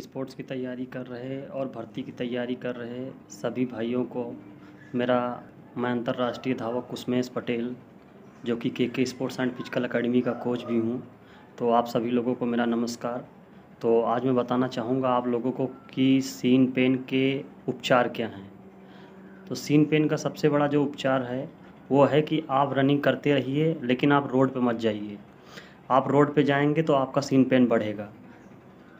Sports की तैयारी कर रहे और भर्ती की तैयारी कर रहे सभी भाइयों को मेरा, मैं अंतर्राष्ट्रीय धावक कुसमेश पटेल, जो कि K K sports and physical academy का कोच भी हूँ। तो आप सभी लोगों को मेरा नमस्कार। तो आज मैं बताना चाहूँगा आप लोगों को कि सीन पेन के उपचार क्या हैं। तो सीन पेन का सबसे बड़ा जो उपचार है, वो है कि आप रनिंग करते रहिए, लेकिन आप रोड पे मत जाइए। आप रोड पे जाएँगे तो आपका सीन पेन बढ़ेगा।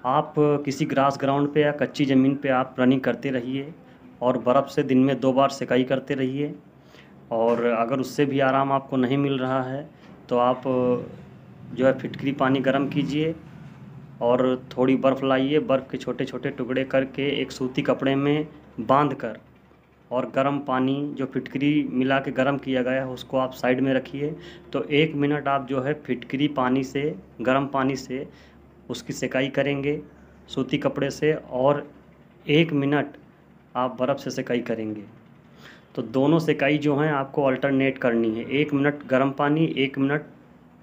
आप किसी ग्रास ग्राउंड पे या कच्ची ज़मीन पे आप रनिंग करते रहिए और बर्फ़ से दिन में दो बार सिकाई करते रहिए। और अगर उससे भी आराम आपको नहीं मिल रहा है तो आप, जो है फिटकरी पानी गर्म कीजिए और थोड़ी बर्फ़ लाइए। बर्फ़ के छोटे छोटे टुकड़े करके एक सूती कपड़े में बाँध कर और गर्म पानी, जो फिटकरी मिला के गर्म किया गया है, उसको आप साइड में रखिए। तो एक मिनट आप जो है फिटकरी पानी से, गर्म पानी से उसकी सिकाई करेंगे सूती कपड़े से और एक मिनट आप बर्फ़ से सेकाई करेंगे। तो दोनों सिकाई जो हैं आपको अल्टरनेट करनी है। एक मिनट गर्म पानी, एक मिनट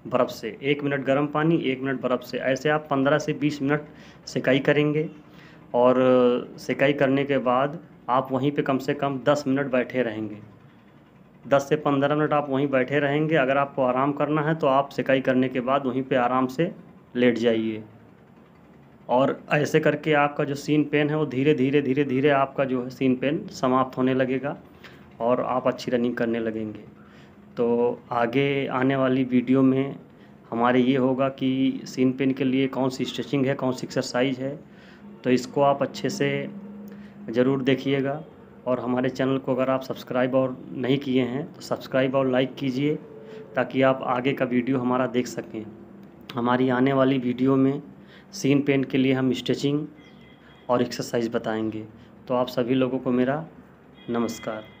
बर्फ़ से। एक मिनट गर्म पानी, एक मिनट बर्फ़ से। ऐसे आप पंद्रह से बीस मिनट सिकाई करेंगे और सिकाई करने के बाद आप वहीं पे कम से कम दस मिनट बैठे रहेंगे। दस से पंद्रह मिनट आप वहीं बैठे रहेंगे। अगर आपको आराम करना है तो आप सिकाई करने के बाद वहीं पे आराम से लेट जाइए। और ऐसे करके आपका जो सीन पेन है वो धीरे धीरे धीरे धीरे आपका जो है सीन पेन समाप्त होने लगेगा और आप अच्छी रनिंग करने लगेंगे। तो आगे आने वाली वीडियो में हमारे ये होगा कि सीन पेन के लिए कौन सी स्ट्रेचिंग है, कौन सी एक्सरसाइज है। तो इसको आप अच्छे से ज़रूर देखिएगा और हमारे चैनल को अगर आप सब्सक्राइब और नहीं किए हैं तो सब्सक्राइब और लाइक कीजिए ताकि आप आगे का वीडियो हमारा देख सकें। हमारी आने वाली वीडियो में सीन पेन के लिए हम स्ट्रेचिंग और एक्सरसाइज बताएँगे। तो आप सभी लोगों को मेरा नमस्कार।